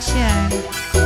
谢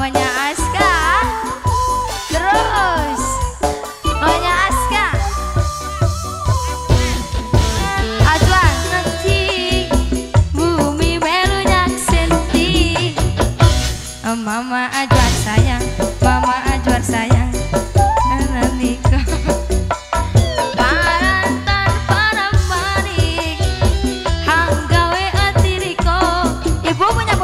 mamanya Aska. Terus mamanya Aska. Ajuan nanti. Bumi melunya senti. Mama Ajuan sayang mama Ajuan sayang. Nanti Ibu punya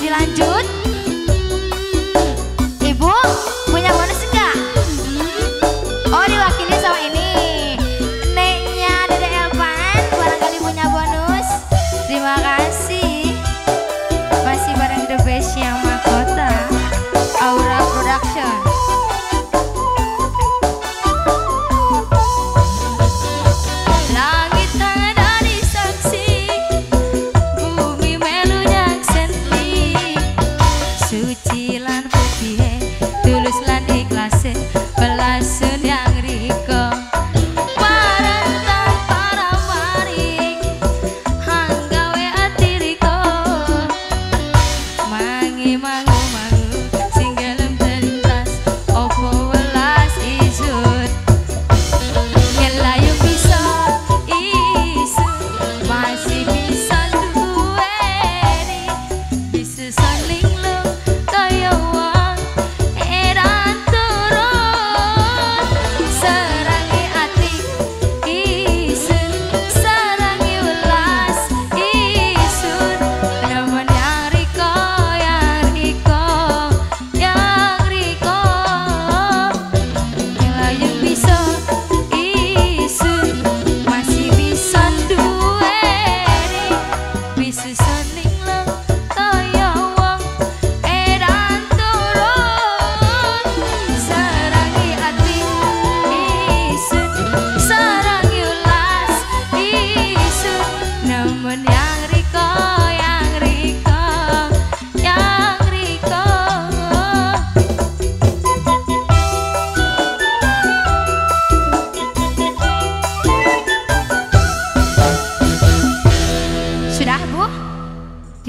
dilanjut. Oh my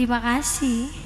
Terima kasih.